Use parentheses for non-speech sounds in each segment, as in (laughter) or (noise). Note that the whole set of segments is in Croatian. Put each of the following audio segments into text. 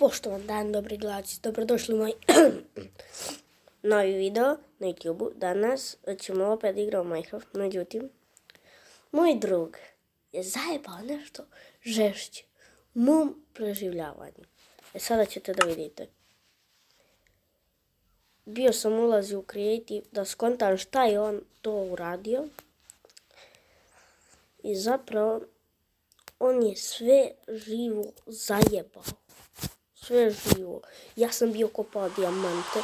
Poštovan dan, dobri gledalci, dobrodošli u moj (clears throat) novi video na YouTube. Danas ćemo opet igrati Minecraft, međutim, moj drug je zajebao nešto žešće u mom preživljavanju. E sada ćete da vidite. Bio sam ulazio u Creative da skontam šta je on to uradio. I zapravo on je sve živo zajebao przeżyło. Ja sam bio kopała diamenty.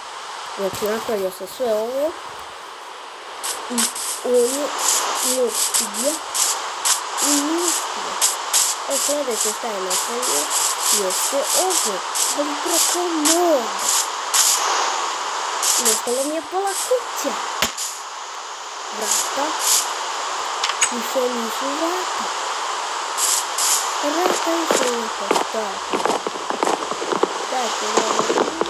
Znaczy naprawdę se seo. I ono nie o I nie odpija. E o się staje na sobie. o owoc. Bo mi brakowało. o mnie pola kucia. Wraca. o mi się wracać. Wracam o na podstawę. Saya.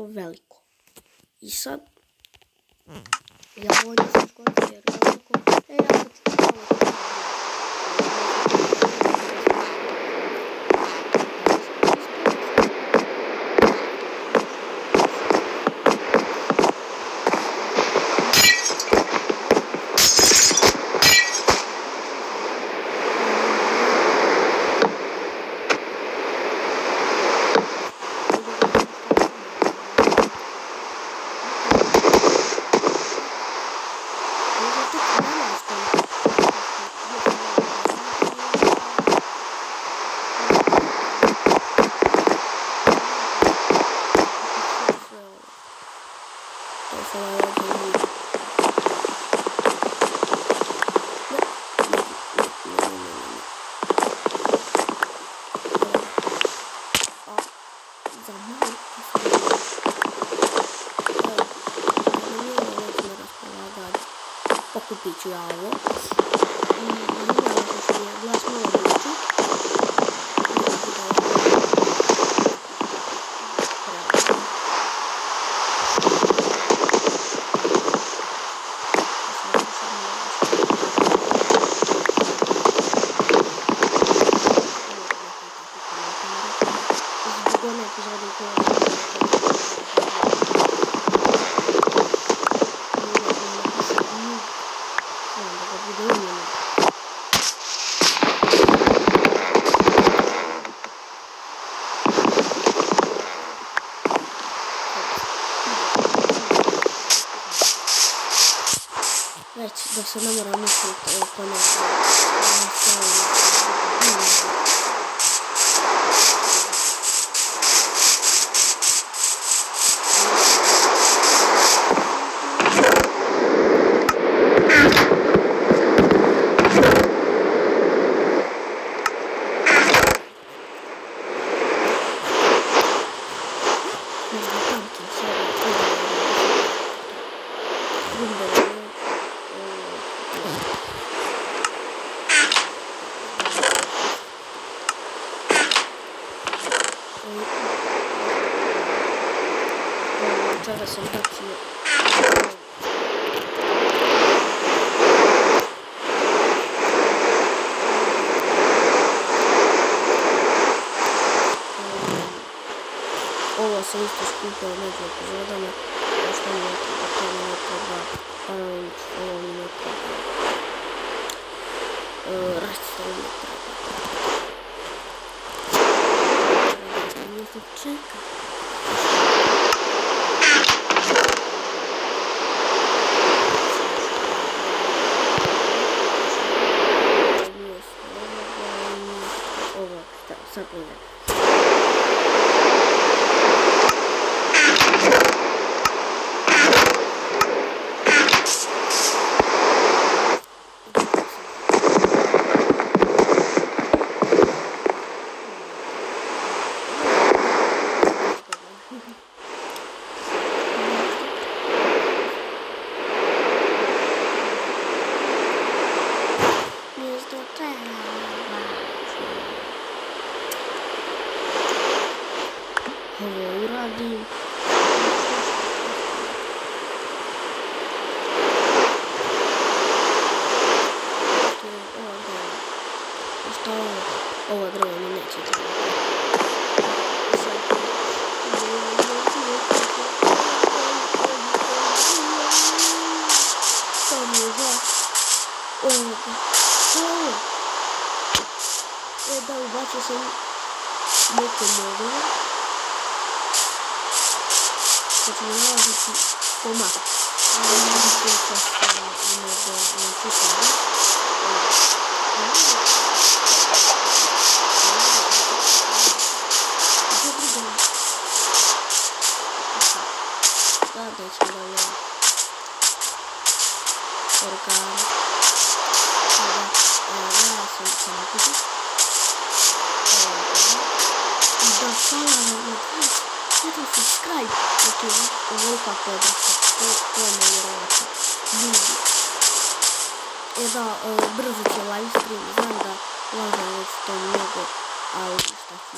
To veliko. I sad, ja ovo nisam skontao jer veliko. E, ja Bunda. Odalbaşı senin metin oldu. Hatırlar mısın? Toma. Daha da içmeler ya. Organ. Evet. Ee, ne yapsın sana kızım? i da članove subscribe to, to je e da brzo će live stream znam da lažem već to mnogo ali šta ću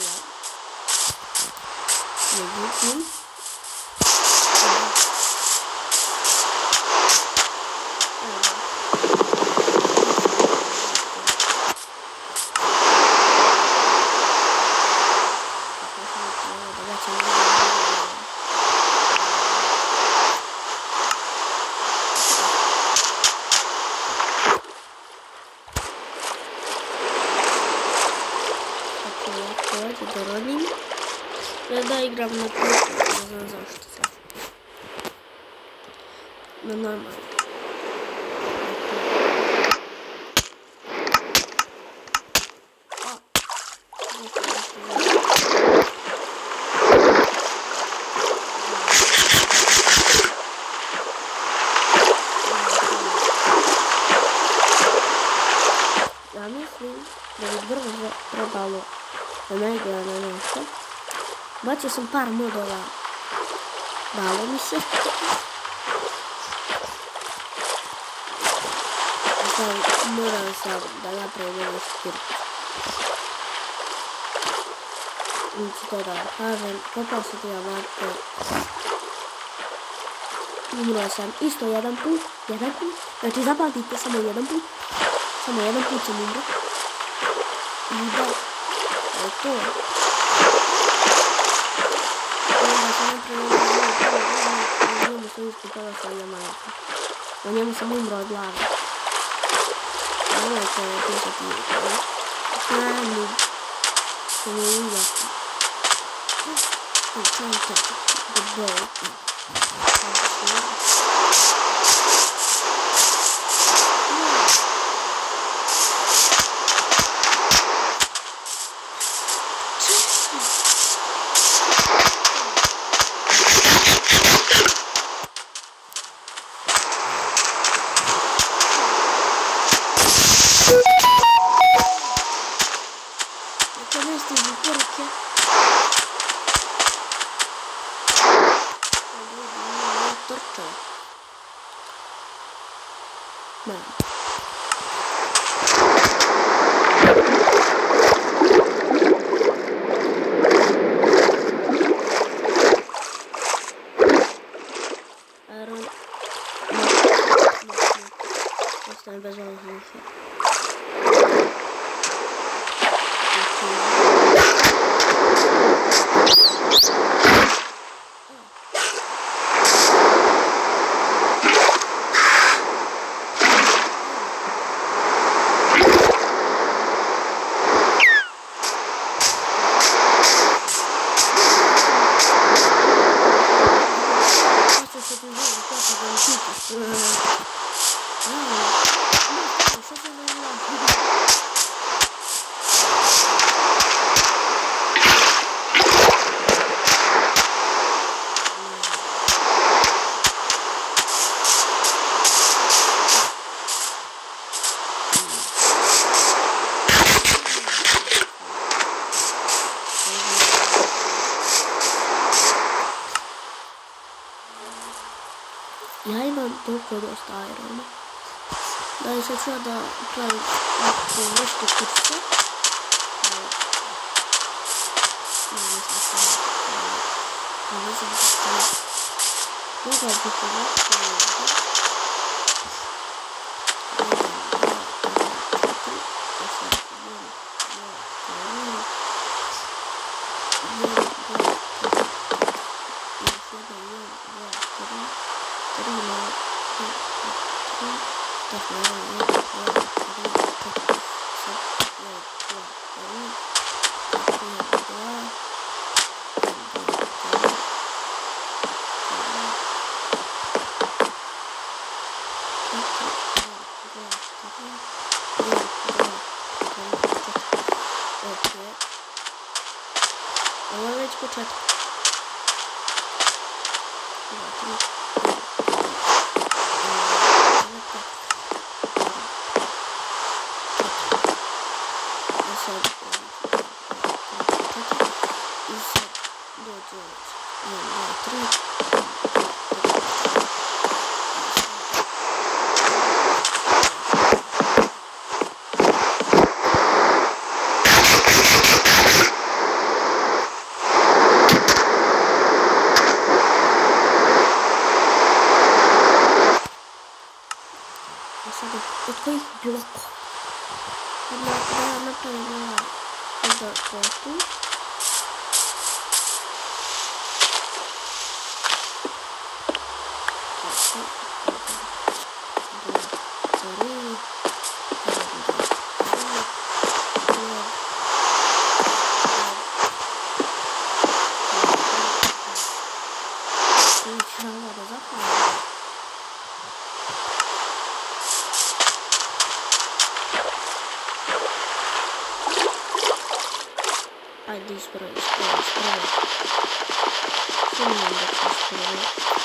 Bacio sam par modova. Dalo mi se. Sad moram sam da napravim jedan skir. Neću to da kažem. Popao se ti ja vako. Umro sam isto jedan put. Jedan put. Znači zapamtite samo jedan put. Samo jedan put sam umro. I da. To. ovaj njemu sam iskupala sa dijamante. Na njemu sam umro od glave. Nemojte pisati strani. To mi je užasno. Čajte, debel. Наконец-то еще до ручки кучки. Нужно будет Non lo so come. Пойди справи, справи, справи. Всем надо справи.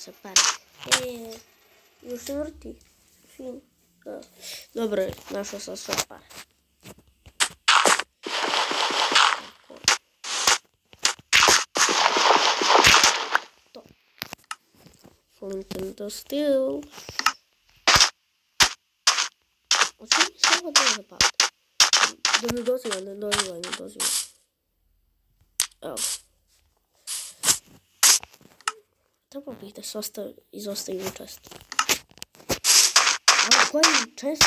наша пара. Już czwarty film. Dobry, nasza sosna para. To. Fountain do styłu. Oczywiście samo to wypadł. Do mnie dozwolę, dozwolę, dozwolę. O. Treba bih da se ostavi, izostavim često. Ali koji čest?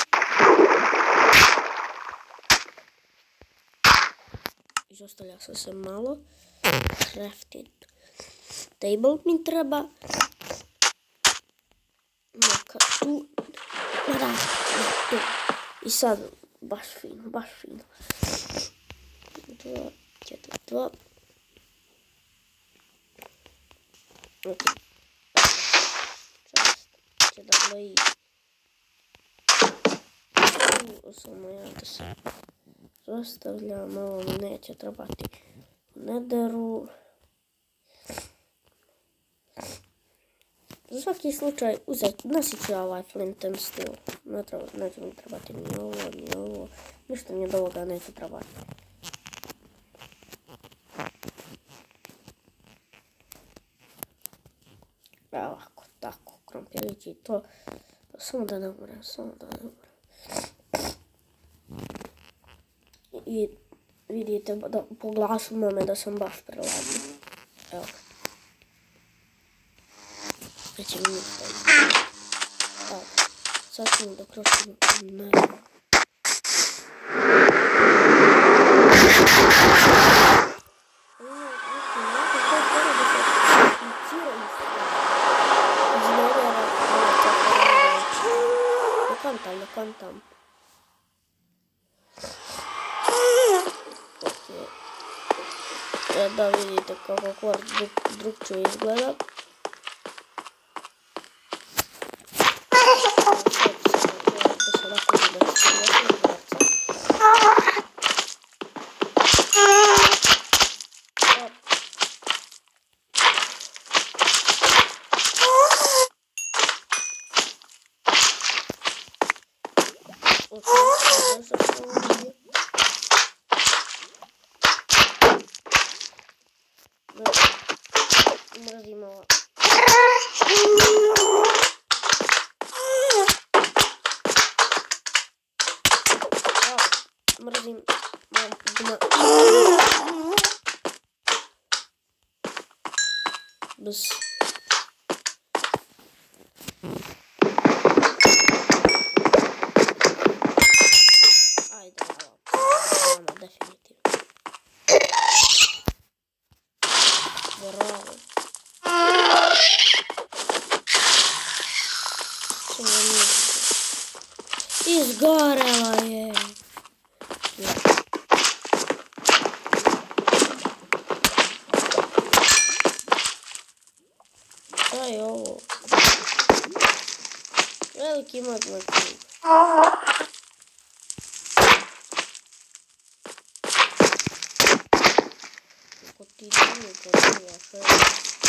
Izostavlja sam se malo. Crafted table mi treba. Neka tu. Ma da, tu. I sad, baš fino, baš fino. Dva, četiri, dva. Ok. Čast će da broji. Tu samo ja da se zastavljam, ovo mi neće trebati u nederu. Za svaki slučaj uzeti, nosit ću ovaj flint and steel. Ne treba, neće mi trebati ni ovo, ni ovo. Ništa mi od ovoga neće trebati. Evo ovako, tako, krompirići i to. Samo da ne umrem, samo da ne umrem. I vidite da, po glasu mame da sam baš preladio. Evo. Neće mi. Sad ćemo da kročimo na... On va faire. yapmış. Olha aqui. Continua, continua, foi.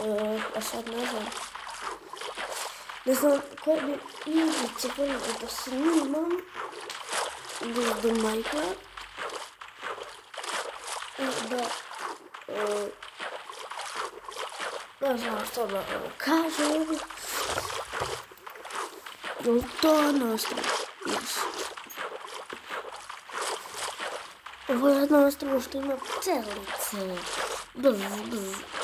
Äh, was hat man sein? Das war komplett easy zu finden. Und das ist niemand. Das ist Minecraft. Und da, äh, das war's dann mal. Karte. Und Donnerstag ist. Вы одного с того, что ему целый целый. Бз, бз.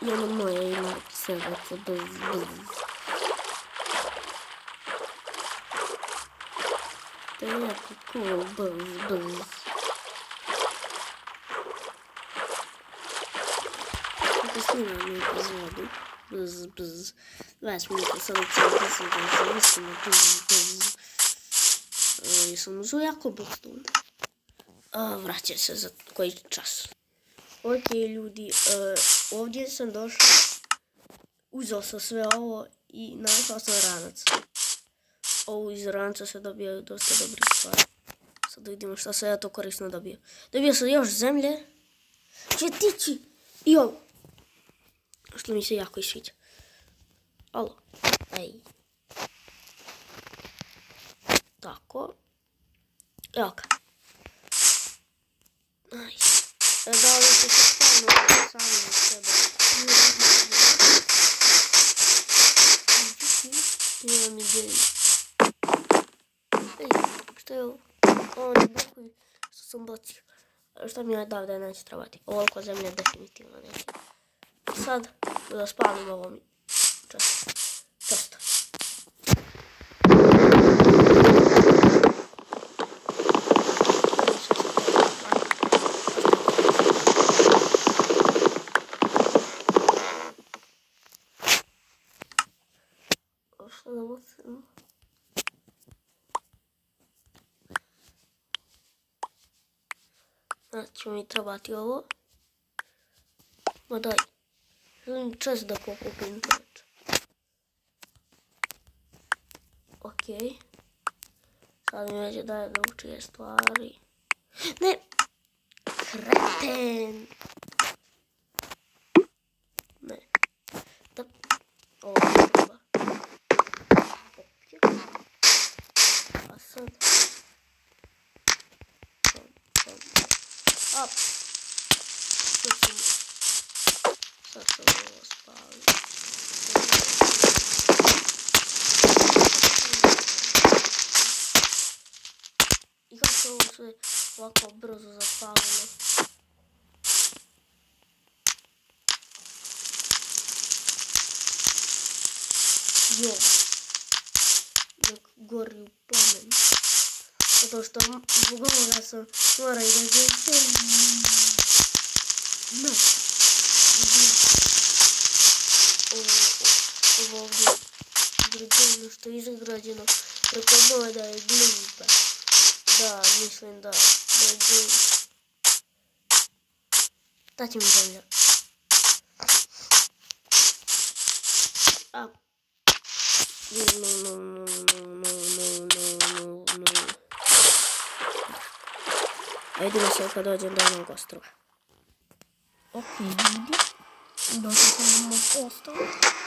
jenom mojej mačce, bez, bez. To je jako cool, buzz, buzz. To si mám jako zvadu. Buzz, buzz. Vás mi to samo přijde, to jsem tam se myslím, buzz, buzz. Eh, jsem zlo jako boston. A vrátě se za takový čas. Ok, lidi, uh, eh, ovdje sam došao, uzeo sam sve ovo i našao sam ranac. Ovo iz ranca se dobijaju dosta dobri stvari. Sad vidimo šta se ja to korisno dobio. Dobio sam još zemlje, četići i ovo. Što mi se jako isviđa. Alo, ej. Tako. Evo ga. Nice. E, da sebe? Je. Šta mi je dao da neće trebati? Ovoliko zemlje definitivno neće. Sad da spalim ovo mi. Često. Šta da bacim? Znači mi trebati ovo. Ma daj. Želim čest da pokupim znači. Okej. Sad mi već daje drugčije stvari. Ne! Kreten! І як це лише лакоброзу заставили. Йо. Як горю пам'ять. Потому что в углу у нас скоро идет. Да. что из Градина прикладного, да, и глупо. Да, Мишлин, да. Найди. Дайте мне ну ну ну, ну, ну, ну а я думаю, я пойду один данного острова. Окей, да, там остров.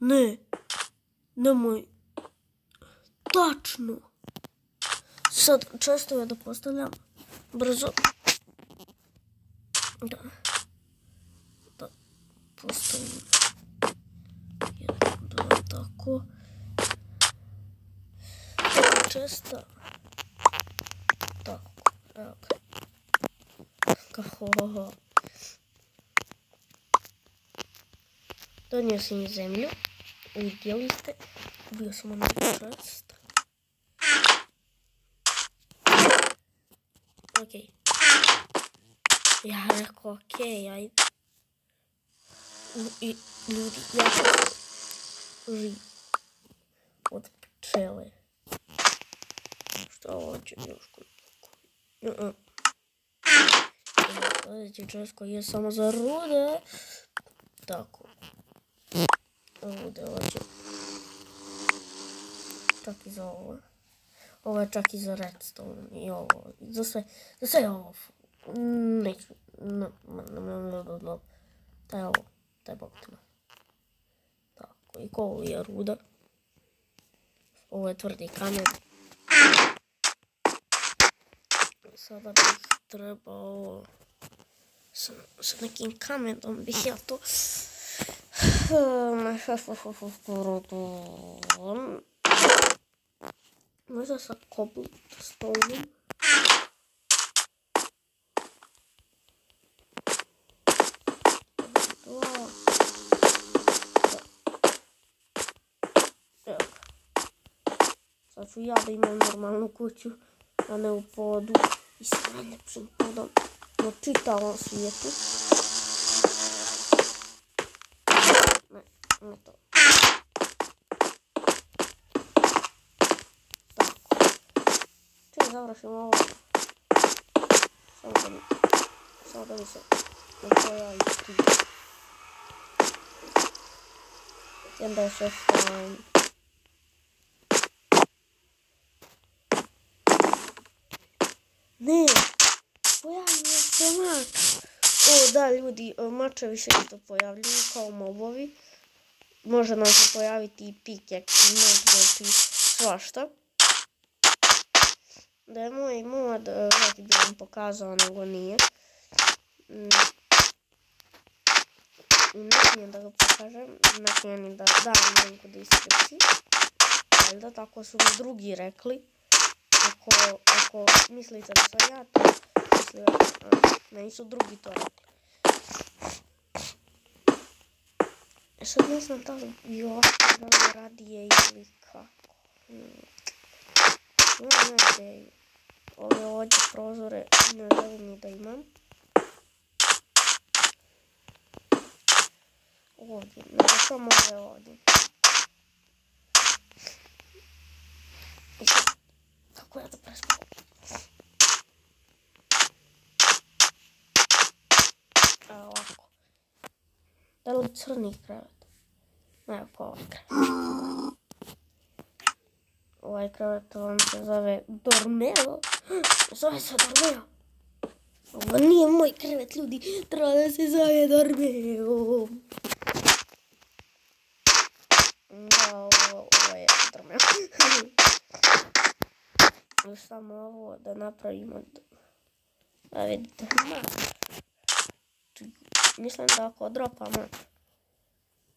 Не, не ми. Точно. Все, часто я допустила бризу. Да. Да. Просто я буду таку. Чисто. Так, так. Кого? Донес не землю. I zemlju. Vidjeli ste. Bio sam ono čest. Ok. Ja rekao ok, ajde. I ljudi, ja sam živ od pčele. Što Ovo će još koliko. Sljedeći čas koji je samo za rude. Tako. Rude hoće. Čak i za ovo. Ovo je čak i za redstone i ovo. Za sve, za sve ovo. Neću. No, no, no, no, no, no. Taj ovo. Taj bogtima. Tako. I ko je ruda. Ovo je tvrdi kamen. Sada bih trebao sa, sa nekim kamenom bih ja to Можно с коблстоуном? Znaczy jadę i mam normalną kociu, a neopodu i sranę nu podą. No czytałam sobie tu. Ne to. Tako. Završimo ovo, samo da mi, samo da mi se ti. I onda je sve fajn. Ne, pojavljuje se. O, da, ljudi, mačevi se isto pojavljuju kao mobovi. Može nam se pojaviti i pikek, i noć, i svašta. Da je moj mod, već bi vam pokazao, nego nije. Ne smijem da ga pokažem, ne smijem da dam link u deskripciji. Valjda, tako su mi drugi rekli. Ako, mislite da sam ja to mislila, meni su drugi to rekli. Sad ne znam da li bi ovako malo radije ili kako. Hmm. Imam ideju. Ove ovdje prozore ne želim da imam. Ovdje, nego samo ove ovdje. I sad, kako ja to preskočim? A ovako. Da li crni krevet? Ne, pa ovaj krevet. Ovaj krevet vam se zove Dormeo. Zove se Dormeo. Ovo nije moj krevet, ljudi. Treba da se zove Dormeo. Da, ovo, ovo je Dormeo. Samo ovo da napravimo. Da vidite. Mislim da ako dropa mač.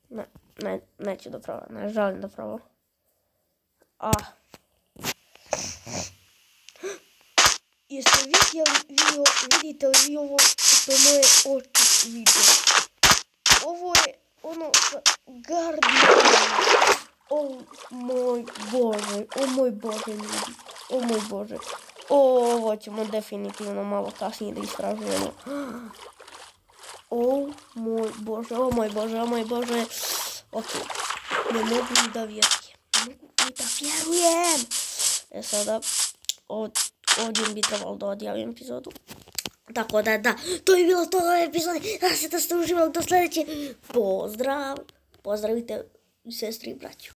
Ne, ne, neću da probam, ne želim da probam. A. Jeste vidjeli, vi, vidite li vi ovo što moje oči vide? Ovo je ono sa Guardian. O moj bože, o moj bože ljudi, o moj bože. Ovo ćemo definitivno malo kasnije da istražujemo. O moj bože, o moj bože, o moj bože. Ok, ne mogu ni da vjerujem. Ne mogu ni da vjerujem. E sada, ovdje bi trebalo da odjavim epizodu. Tako da, da, to je bilo to ove epizode. Da se da ste uživali do sljedeće. Pozdrav. Pozdravite sestri i braću.